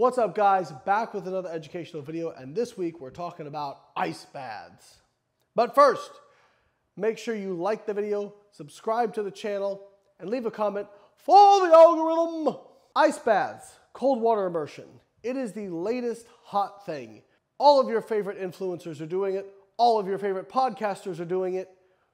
What's up guys? Back with another educational video and this week we're talking about ice baths. But first, make sure you like the video, subscribe to the channel, and leave a comment for the algorithm. Ice baths, cold water immersion. It is the latest hot thing. All of your favorite influencers are doing it. All of your favorite podcasters are doing it.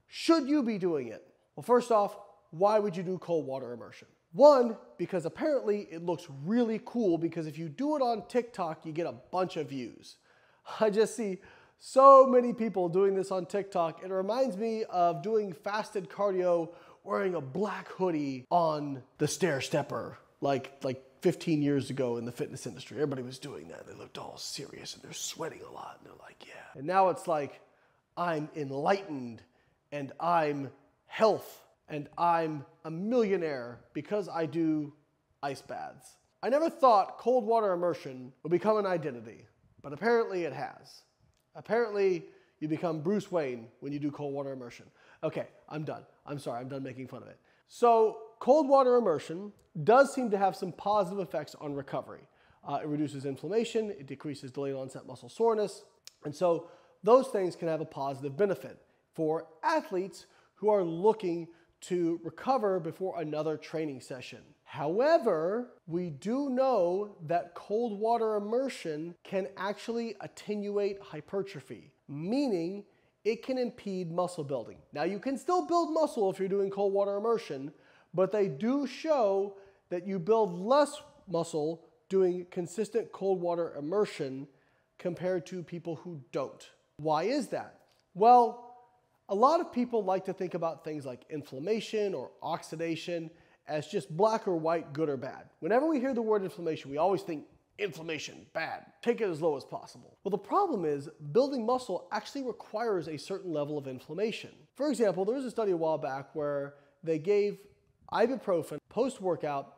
Should you be doing it? Well, first off, why would you do cold water immersion? One, because apparently it looks really cool because if you do it on TikTok, you get a bunch of views. I just see so many people doing this on TikTok. It reminds me of doing fasted cardio wearing a black hoodie on the stair stepper like like 15 years ago in the fitness industry. Everybody was doing that. They looked all serious and they're sweating a lot and they're like, yeah. And now it's like I'm enlightened and I'm health and I'm a millionaire because I do ice baths. I never thought cold water immersion would become an identity, but apparently it has. Apparently, you become Bruce Wayne when you do cold water immersion. Okay, I'm done. I'm sorry, I'm done making fun of it. So, cold water immersion does seem to have some positive effects on recovery. Uh, it reduces inflammation, it decreases delayed onset muscle soreness, and so those things can have a positive benefit for athletes who are looking to recover before another training session. However, we do know that cold water immersion can actually attenuate hypertrophy, meaning it can impede muscle building. Now, you can still build muscle if you're doing cold water immersion, but they do show that you build less muscle doing consistent cold water immersion compared to people who don't. Why is that? Well, a lot of people like to think about things like inflammation or oxidation as just black or white, good or bad. Whenever we hear the word inflammation, we always think inflammation, bad. Take it as low as possible. Well, the problem is building muscle actually requires a certain level of inflammation. For example, there was a study a while back where they gave ibuprofen post-workout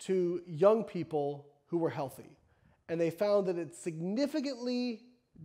to young people who were healthy. And they found that it significantly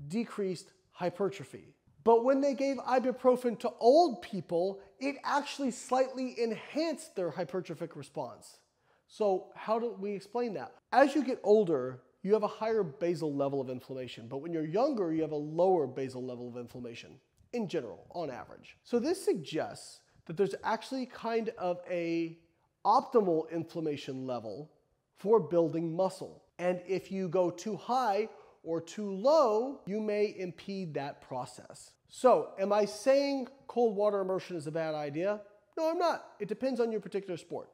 decreased hypertrophy. But when they gave ibuprofen to old people, it actually slightly enhanced their hypertrophic response. So, how do we explain that? As you get older, you have a higher basal level of inflammation, but when you're younger, you have a lower basal level of inflammation in general, on average. So, this suggests that there's actually kind of a optimal inflammation level for building muscle. And if you go too high or too low, you may impede that process. So, am I saying cold water immersion is a bad idea? No, I'm not. It depends on your particular sport.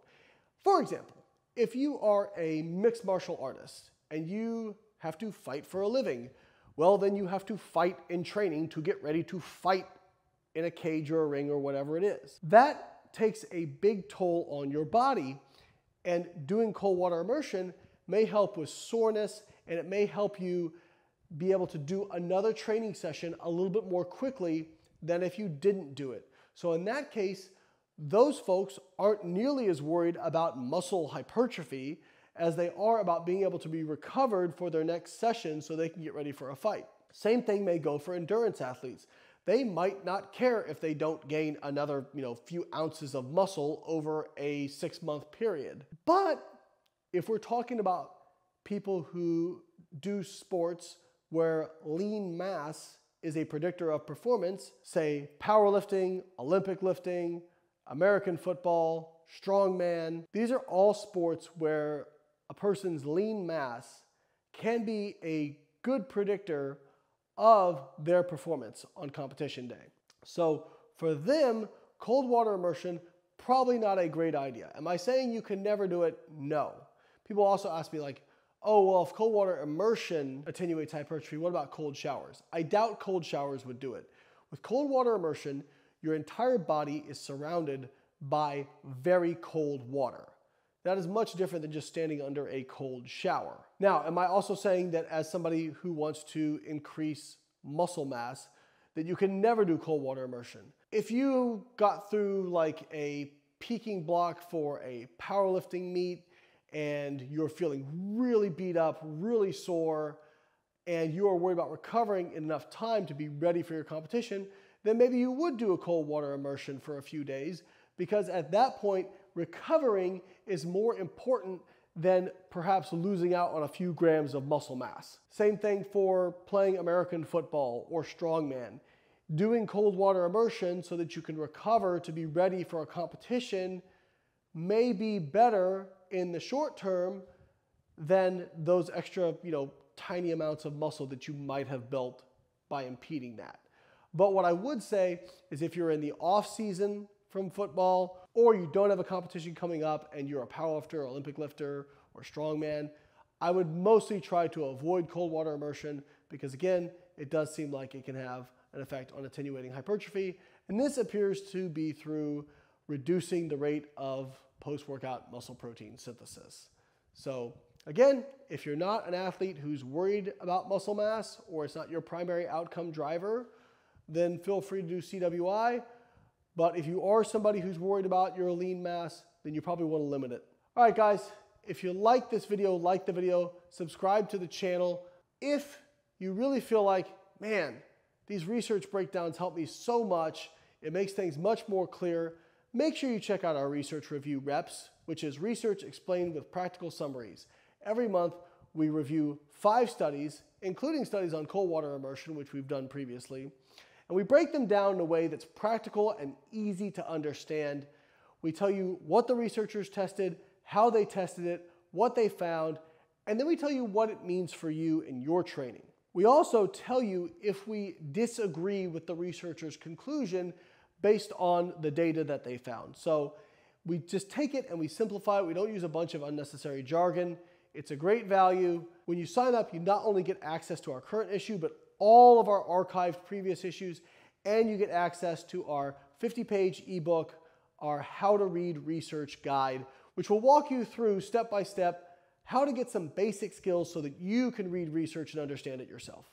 For example, if you are a mixed martial artist and you have to fight for a living, well, then you have to fight in training to get ready to fight in a cage or a ring or whatever it is. That takes a big toll on your body, and doing cold water immersion may help with soreness and it may help you be able to do another training session a little bit more quickly than if you didn't do it. So in that case, those folks aren't nearly as worried about muscle hypertrophy as they are about being able to be recovered for their next session so they can get ready for a fight. Same thing may go for endurance athletes. They might not care if they don't gain another, you know, few ounces of muscle over a 6-month period. But if we're talking about people who do sports where lean mass is a predictor of performance, say powerlifting, Olympic lifting, American football, strongman. These are all sports where a person's lean mass can be a good predictor of their performance on competition day. So for them, cold water immersion, probably not a great idea. Am I saying you can never do it? No. People also ask me like, oh, well, if cold water immersion attenuates hypertrophy, what about cold showers? I doubt cold showers would do it. With cold water immersion, your entire body is surrounded by very cold water. That is much different than just standing under a cold shower. Now, am I also saying that as somebody who wants to increase muscle mass, that you can never do cold water immersion? If you got through like a peaking block for a powerlifting meet and you're feeling really beat up, really sore, and you are worried about recovering in enough time to be ready for your competition, then maybe you would do a cold water immersion for a few days because at that point, recovering is more important than perhaps losing out on a few grams of muscle mass. Same thing for playing American football or strongman. Doing cold water immersion so that you can recover to be ready for a competition may be better in the short term than those extra, you know, tiny amounts of muscle that you might have built by impeding that. But what I would say is if you're in the off season from football or you don't have a competition coming up and you're a powerlifter, Olympic lifter, or strongman, I would mostly try to avoid cold water immersion because again, it does seem like it can have an effect on attenuating hypertrophy. And this appears to be through reducing the rate of post-workout muscle protein synthesis. So again, if you're not an athlete who's worried about muscle mass or it's not your primary outcome driver, then feel free to do CWI. But if you are somebody who's worried about your lean mass, then you probably want to limit it. All right, guys, if you like this video, like the video, subscribe to the channel. If you really feel like, man, these research breakdowns help me so much, it makes things much more clear, make sure you check out our research review reps, which is research explained with practical summaries. Every month, we review five studies, including studies on cold water immersion, which we've done previously, and we break them down in a way that's practical and easy to understand. We tell you what the researchers tested, how they tested it, what they found, and then we tell you what it means for you in your training. We also tell you if we disagree with the researcher's conclusion based on the data that they found. So we just take it and we simplify it. We don't use a bunch of unnecessary jargon. It's a great value. When you sign up, you not only get access to our current issue, but all of our archived previous issues, and you get access to our 50 page ebook, our How to Read Research Guide, which will walk you through step by step how to get some basic skills so that you can read research and understand it yourself.